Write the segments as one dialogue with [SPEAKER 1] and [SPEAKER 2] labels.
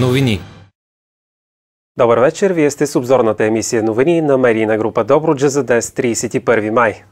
[SPEAKER 1] новини.
[SPEAKER 2] Добър вечер, вие сте с обзорната емисия новини на медийна група Добруджа за днес 31 май.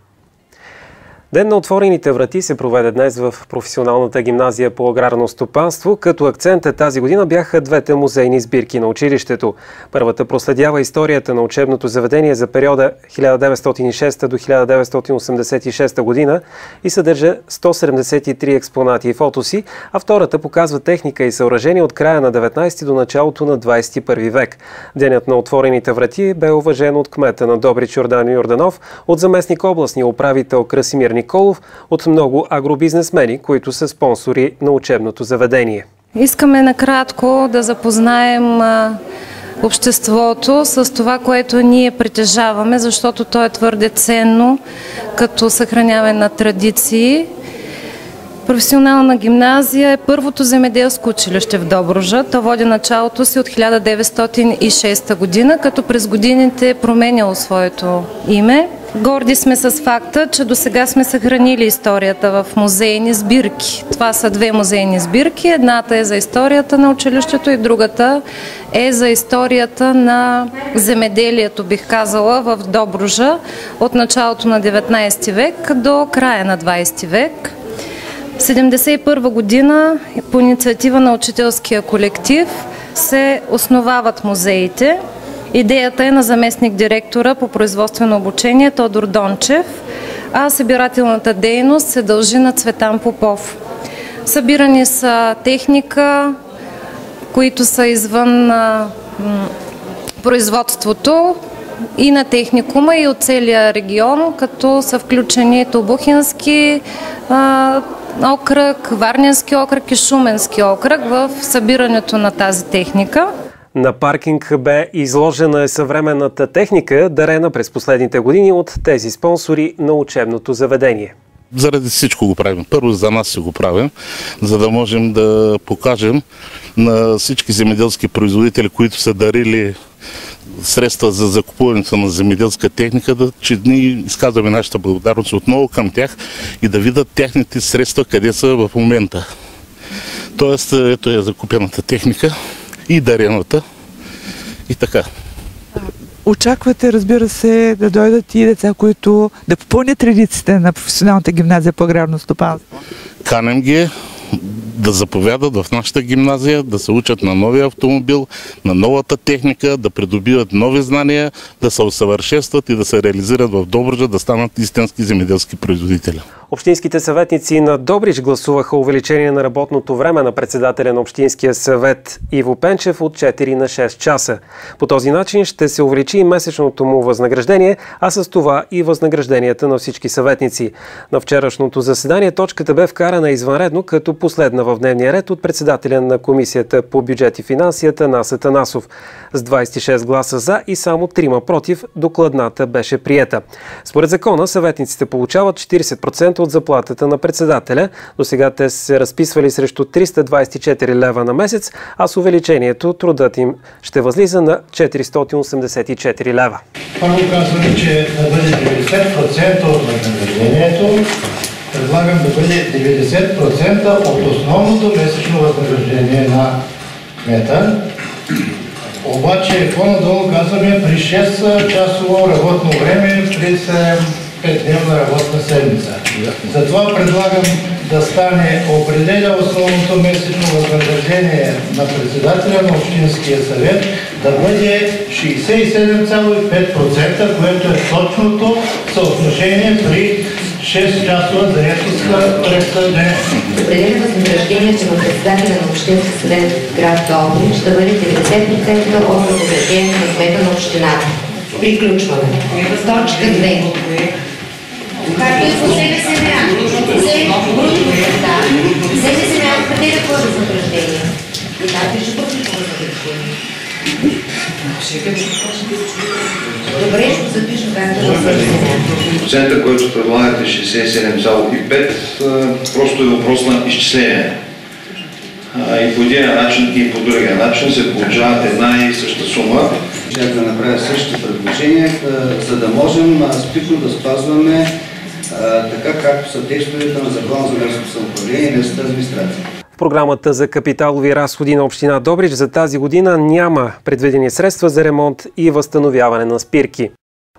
[SPEAKER 2] Ден на отворените врати се проведе днес в професионалната гимназия по аграрно стопанство, като акцента тази година бяха двете музейни сбирки на училището. Първата проследява историята на учебното заведение за периода 1906 до 1986 година и съдържа 173 експонати и фотоси, а втората показва техника и съоръжение от края на 19 до началото на 21 век. Денят на отворените врати бе уважен от кмета на Добрич Йордан Йорданов, от заместник областния управител Красимир Николов от много агробизнесмени, които са спонсори на учебното заведение.
[SPEAKER 3] Искаме накратко да запознаем обществото с това, което ние притежаваме, защото то е твърде ценно като съхраняване на традиции. Професионална гимназия е първото земеделско училище в Добружа. То води началото си от 1906 година, като през годините е променяло своето име. Горди сме с факта, че до сега сме съхранили историята в музейни сбирки. Това са две музейни сбирки. Едната е за историята на училището и другата е за историята на земеделието, бих казала, в Добружа от началото на 19 век до края на 20 век. В 1971 година по инициатива на учителския колектив се основават музеите – Идеята е на заместник директора по производствено обучение Тодор Дончев, а събирателната дейност се дължи на Цветан Попов. Събирани са техника, които са извън производството и на техникума и от целия регион, като са включени Тобухински окръг, Варненски окръг и Шуменски окръг в събирането на тази техника.
[SPEAKER 2] На паркинг бе изложена съвременната техника, дарена през последните години от тези спонсори на учебното заведение.
[SPEAKER 4] Заради всичко го правим. Първо за нас си го правим, за да можем да покажем на всички земеделски производители, които са дарили средства за закупуването на земеделска техника, да, че ние изказваме нашата благодарност отново към тях и да видят техните средства къде са в момента. Тоест, ето е закупената техника и дарената и така.
[SPEAKER 5] Очаквате, разбира се, да дойдат и деца, които да попълнят традициите на професионалната гимназия по аграрно стопанство?
[SPEAKER 4] Канем ги да заповядат в нашата гимназия, да се учат на новия автомобил, на новата техника, да придобиват нови знания, да се усъвършенстват и да се реализират в Добружа, да станат истински земеделски производители.
[SPEAKER 2] Общинските съветници на Добрич гласуваха увеличение на работното време на председателя на Общинския съвет Иво Пенчев от 4 на 6 часа. По този начин ще се увеличи и месечното му възнаграждение, а с това и възнагражденията на всички съветници. На вчерашното заседание точката бе вкарана извънредно като последна в дневния ред от председателя на Комисията по бюджет и финансията Наса Танасов. С 26 гласа за и само 3 против докладната беше приета. Според закона съветниците получават 40% от заплатата на председателя. До сега те се разписвали срещу 324 лева на месец, а с увеличението трудът им ще възлиза на 484 лева.
[SPEAKER 6] Първо казваме, че да бъде 90% от възнаграждението, предлагам да бъде 90% от основното месечно възнаграждение на кмета. Обаче по-надолу казваме при 6 часово работно време, при 5-дневна работна седмица. Затова предлагам да стане определя основното месечно възнаграждение на председателя на Общинския съвет да бъде 67,5%, което е точното съотношение при 6 часова заетост през ден.
[SPEAKER 7] Определя възнаграждението на председателя на Общинския съвет в град Добрич да бъде 90% от възнаграждението на кмета на общината. Приключваме. Точка 2. Както и по себе семя. Себе семя определя какво е възнаграждение. И да, пише брутното възнаграждение. Добре, ще запишем да
[SPEAKER 8] Процента, който предлагате 67,5, просто е въпрос на изчисление. И по един начин и по другия начин се получават една и съща сума.
[SPEAKER 9] Ще да направя същото предложение, за да можем стрикно да спазваме така както са текстовете на Закона за местното самоуправление и местната администрация.
[SPEAKER 2] Програмата за капиталови разходи на община Добрич за тази година няма предвидени средства за ремонт и възстановяване на спирки.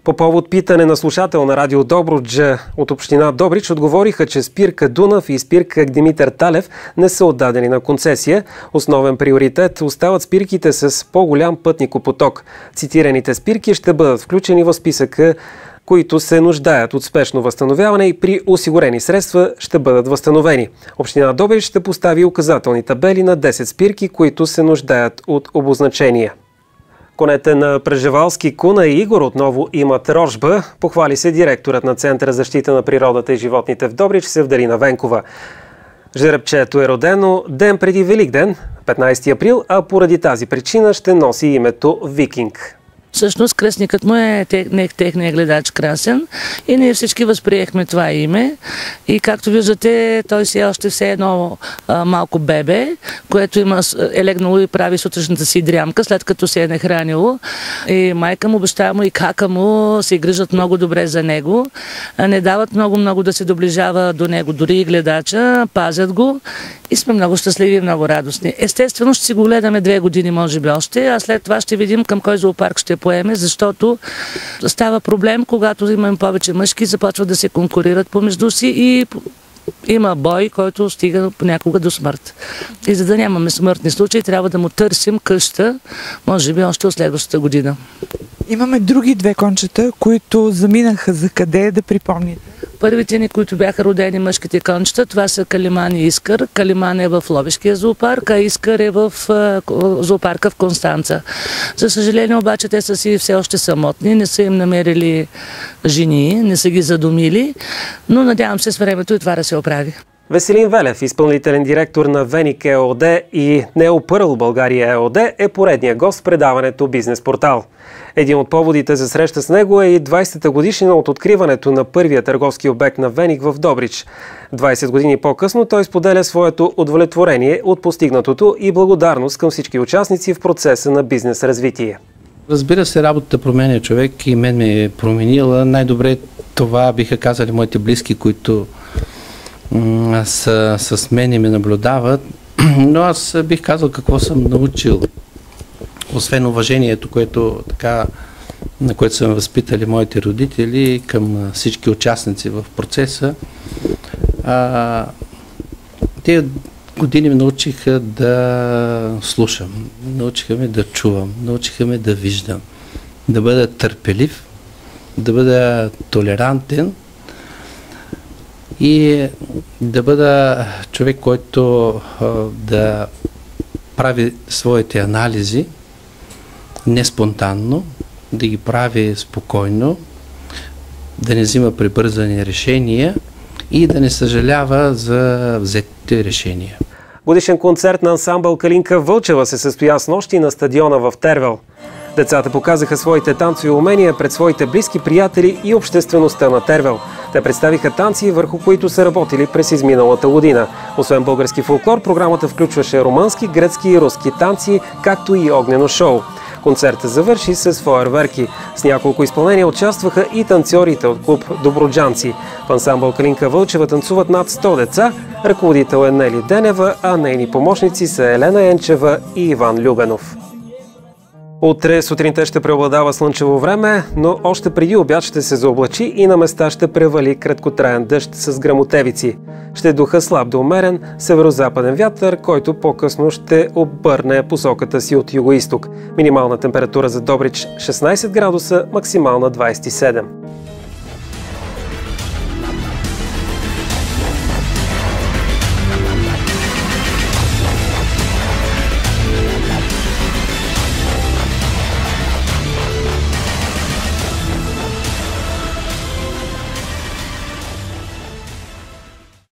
[SPEAKER 2] По повод питане на слушател на радио Добруджа от община Добрич отговориха, че спирка Дунав и спирка Димитър Талев не са отдадени на концесия. Основен приоритет остават спирките с по-голям пътникопоток. Цитираните спирки ще бъдат включени в списъка които се нуждаят от спешно възстановяване и при осигурени средства ще бъдат възстановени. Община Добрич ще постави указателни табели на 10 спирки, които се нуждаят от обозначения. Конете на Прежевалски Куна и Игор отново имат рожба. Похвали се директорът на Центъра защита на природата и животните в Добрич, Севдарина Венкова. Жеребчето е родено ден преди Велик ден, 15 април, а поради тази причина ще носи името Викинг.
[SPEAKER 1] Всъщност кръстникът му е тех, техния гледач Красен и ние всички възприехме това име. И както виждате той си е още все едно а, малко бебе, което има, е легнало и прави сутрешната си дрямка след като се е нахранило и майка му, баща му и кака му се грижат много добре за него, не дават много-много да се доближава до него, дори и гледача, пазят го. И сме много щастливи и много радостни. Естествено ще си го гледаме две години може би още, а след това ще видим към кой зоопарк ще поеме, защото става проблем, когато имаме повече мъжки, започват да се конкурират помежду си и има бой, който стига понякога до смърт. И за да нямаме смъртни случаи, трябва да му търсим къща, може би още от следващата година.
[SPEAKER 5] Имаме други две кончета, които заминаха за къде да припомните.
[SPEAKER 1] Първите ни, които бяха родени мъжките кончета, това са Калиман и Искър. Калиман е в Ловишкия зоопарк, а Искър е в зоопарка в Констанца. За съжаление обаче те са си все още самотни, не са им намерили жени, не са ги задумили, но надявам се с времето и това да се оправи.
[SPEAKER 2] Веселин Велев, изпълнителен директор на Веник ЕОД и Нео Пърл България ЕОД е поредния гост в предаването Бизнес портал. Един от поводите за среща с него е и 20-та годишнина от откриването на първия търговски обект на Веник в Добрич. 20 години по-късно той споделя своето удовлетворение от постигнатото и благодарност към всички участници в процеса на бизнес развитие.
[SPEAKER 10] Разбира се, работата променя човек и мен ме е променила. Най-добре това биха казали моите близки, които с, с мен и ме наблюдават, но аз бих казал какво съм научил. Освен уважението, което така, на което са ме възпитали моите родители към всички участници в процеса, а, те години ме научиха да слушам, научиха ме да чувам, научиха ме да виждам, да бъда търпелив, да бъда толерантен и да бъда човек, който да прави своите анализи не спонтанно, да ги прави спокойно, да не взима прибързани решения и да не съжалява за взетите решения.
[SPEAKER 2] Годишен концерт на ансамбъл Калинка Вълчева се състоя с нощи на стадиона в Тервел. Децата показаха своите танцови умения пред своите близки приятели и обществеността на Тервел. Те представиха танци, върху които са работили през изминалата година. Освен български фолклор, програмата включваше румънски, гръцки и руски танци, както и огнено шоу. Концертът завърши с фойерверки. С няколко изпълнения участваха и танцорите от клуб Доброджанци. В ансамбъл Калинка Вълчева танцуват над 100 деца. Ръководител е Нели Денева, а нейни помощници са Елена Енчева и Иван Любенов. Утре сутринта ще преобладава слънчево време, но още преди обяд ще се заоблачи и на места ще превали краткотраен дъжд с грамотевици. Ще духа слаб до умерен северо-западен вятър, който по-късно ще обърне посоката си от юго-исток. Минимална температура за Добрич 16 градуса, максимална 27.